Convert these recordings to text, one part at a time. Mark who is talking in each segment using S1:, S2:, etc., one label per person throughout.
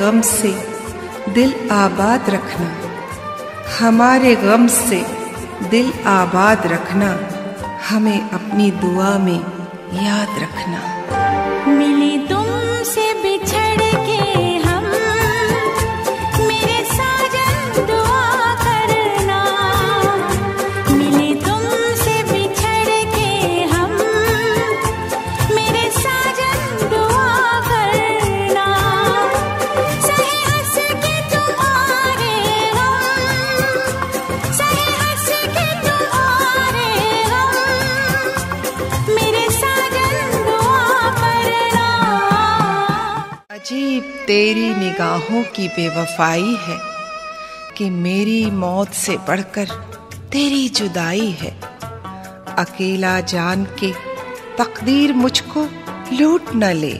S1: गम से दिल आबाद रखना। हमारे गम से दिल आबाद रखना। हमें अपनी दुआ में याद रखना।
S2: मिली तुमसे बिछड़
S1: निगाहों की बेवफाई है कि मेरी मौत से बढ़कर तेरी जुदाई है। अकेला जान के तकदीर मुझको लूट न ले।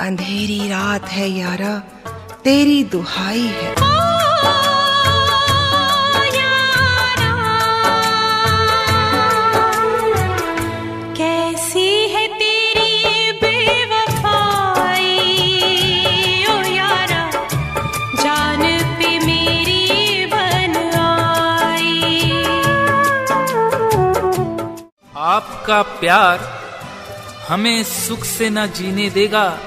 S1: अंधेरी रात है यारा, तेरी दुहाई है।
S3: आपका प्यार हमें सुख से न जीने देगा।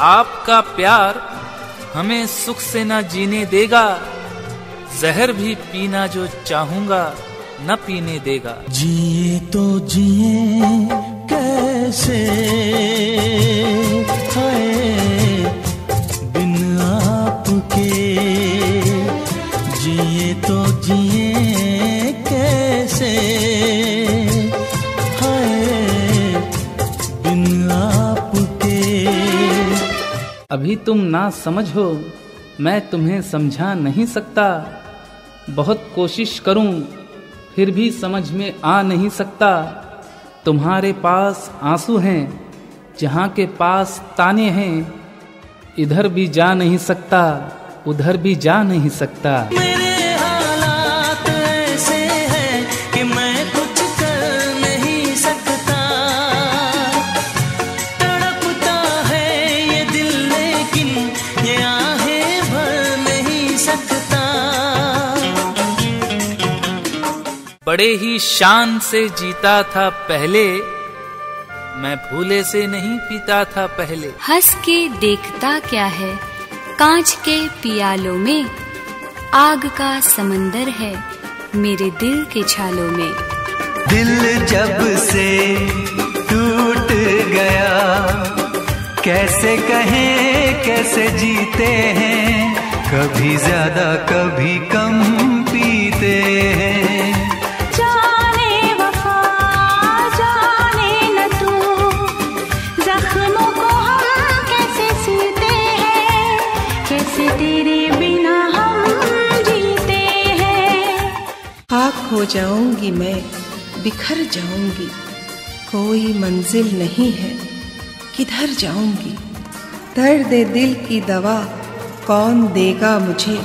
S3: आपका प्यार हमें सुख से न जीने देगा। जहर भी पीना जो चाहूँगा, न पीने देगा।
S4: जिए तो जिए, कैसे? हाय।
S3: अभी तुम ना समझो, मैं तुम्हें समझा नहीं सकता। बहुत कोशिश करूँ, फिर भी समझ में आ नहीं सकता। तुम्हारे पास आँसू हैं, जहाँ के पास ताने हैं, इधर भी जा नहीं सकता, उधर भी जा नहीं सकता।
S4: मेरे
S3: बड़े ही शान से जीता था पहले मैं भूले से नहीं पीता था पहले।
S5: हंस के देखता क्या है? कांच के पियालों में आग का समंदर है मेरे दिल के छालों में।
S4: दिल जब से टूट गया कैसे कहें कैसे जीते हैं कभी ज़्यादा कभी कम पीते हैं।
S1: जाऊँगी मैं, बिखर जाऊँगी। कोई मंजिल नहीं है, किधर जाऊँगी? दर्द दिल की दवा, कौन देगा मुझे?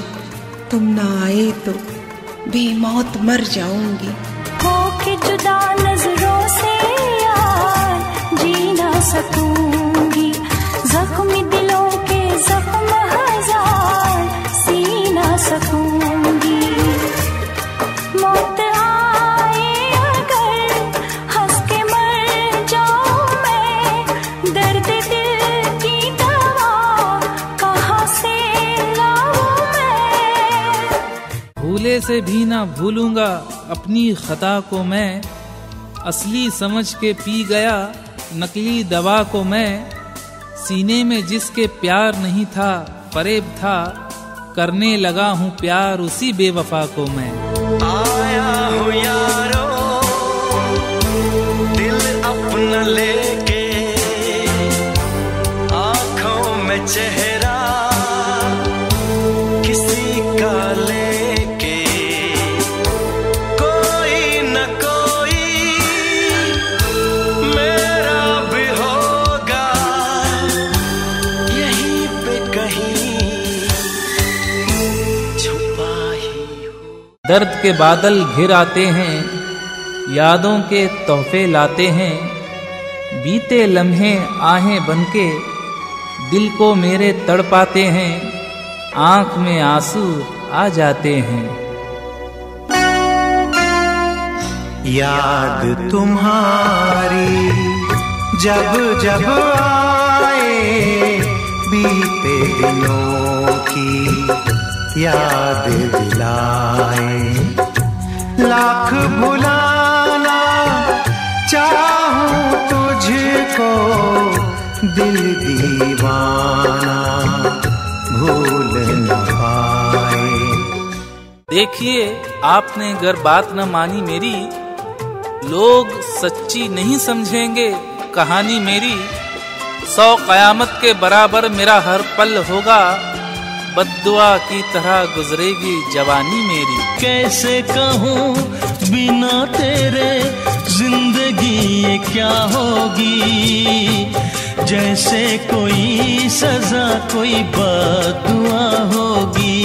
S1: तुम ना आए तो बेमौत मर जाऊँगी।
S2: जुदा नज़रों से यार, जी ना सकूँगी से
S3: भी ना भूलूँगा। अपनी खता को मैं असली समझ के पी गया। नकली दवा को मैं सीने में जिसके प्यार नहीं था फरेब था, करने लगा हूँ प्यार, उसी बेवफा को मैं।
S4: आया हूँ यारो, दिल अपना लेके, आँखों में चेहरा
S3: दर्द के बादल घिर आते हैं, यादों के तोहफे लाते हैं। बीते लम्हे आहें बनके दिल को मेरे तड़पाते हैं, आँख में आँसू आ जाते हैं।
S6: याद तुम्हारी जब जब आए, बीते दिनों की याद दिलाए। लाख भुलाना चाहूँ तुझको, दिल दीवाना भूल न पाए।
S3: देखिए, आपने अगर बात न मानी मेरी, लोग सच्ची नहीं समझेंगे कहानी मेरी। सौ कयामत के बराबर मेरा हर पल होगा बद्दुआ की तरह गुजरेगी जवानी मेरी।
S7: कैसे कहूँ बिना तेरे ज़िंदगी ये क्या होगी? जैसे कोई सजा कोई बदुआ होगी।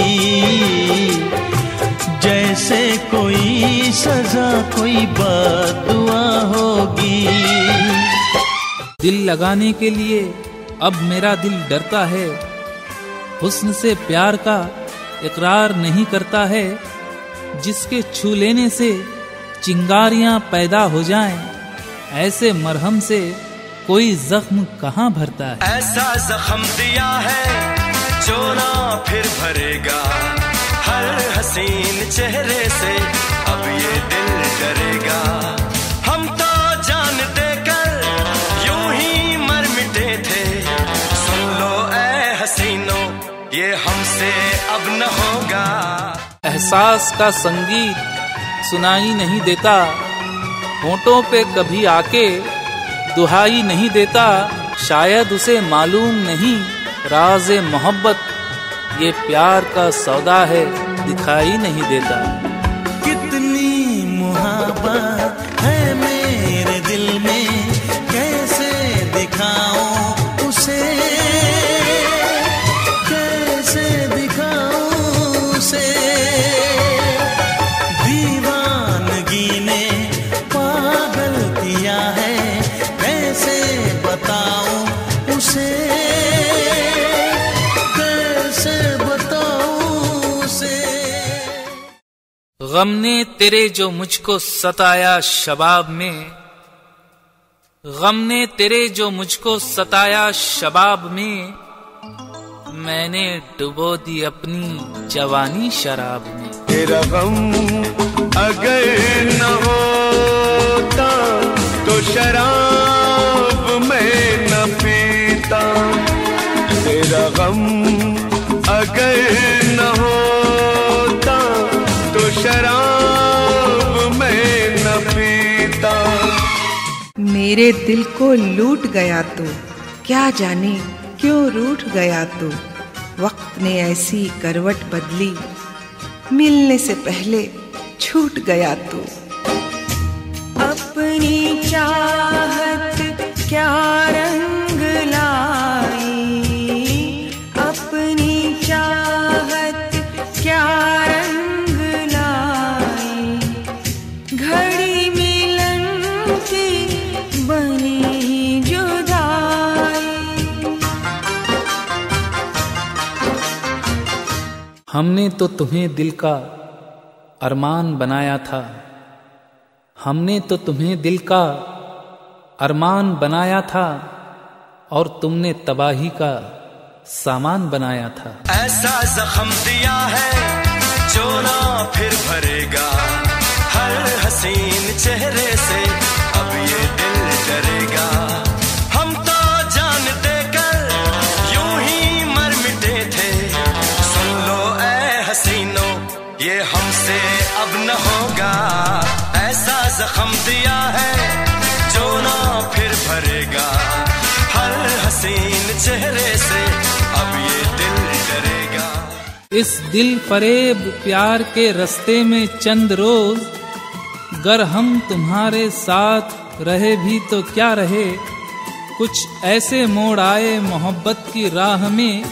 S7: जैसे कोई सजा कोई बदुआ होगी।
S3: दिल लगाने के लिए अब मेरा दिल डरता है हुस्न से प्यार का इकरार नहीं करता है, जिसके छू लेने से चिंगारियाँ पैदा हो जाएँ, ऐसे मरहम से कोई जख्म कहाँ भरता है?
S7: ऐसा जख्म दिया है, जो ना फिर भरेगा। हर हसीन चेहरे से अब ये दिल डरेगा। ये हमसे अब न होगा।
S3: एहसास का संगीत सुनाई नहीं देता, होठों पे कभी आके दुहाई नहीं देता, शायद उसे मालूम नहीं राज मोहब्बत ये प्यार का सौदा है, दिखाई नहीं देता। गम ने तेरे जो मुझको सताया शबाब में गम ने तेरे जो मुझको सताया शबाब में, मैंने डुबो दी अपनी जवानी शराब में।
S7: तेरा गम अगर न होता तो शराब में न पीता। तेरा गम अगर शराब मैं न पीता।
S1: मेरे दिल को लूट गया तू। क्या जाने क्यों रूठ गया तू? वक्त ने ऐसी करवट बदली। मिलने से पहले छूट गया तू।
S8: अपनी चाहत
S3: हमने तो तुम्हें दिल का अरमान बनाया था। हमने तो तुम्हें दिल का अरमान बनाया था और तुमने तबाही का सामान बनाया था।
S7: ऐसा जख्म दिया है, जो ना फिर भरेगा भरेगा हर हसीन चेहरे से अब ये दिल डरेगा।
S3: इस दिल फरेब प्यार के रस्ते में चंद रोज गर हम तुम्हारे साथ रहे भी तो क्या रहे? कुछ ऐसे मोड़ आए मोहब्बत की राह में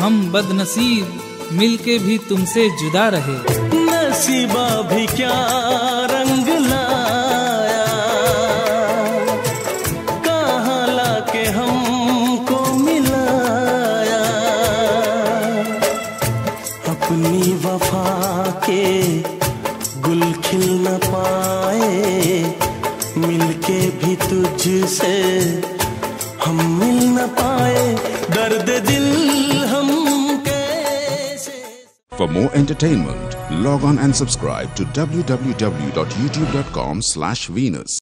S3: हम बदनसीब मिलके भी तुमसे जुदा रहे।
S7: नसीबा भी क्या रंग गुल खिल न पाए मिलके
S4: भी तुझसे हम मिल न पाए दर्द दिल हम कैसे
S9: For more entertainment, log on and subscribe to www.youtube.com slash Venus.